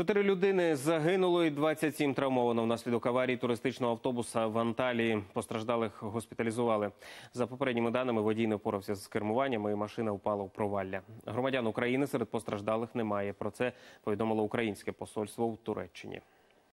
Чотири людини загинуло і 27 травмовано внаслідок аварії туристичного автобуса в Анталії. Постраждалих госпіталізували. За попередніми даними, водій не впорався з кермуванням і машина впала в провалля. Громадян України серед постраждалих немає. Про це повідомило українське посольство в Туреччині.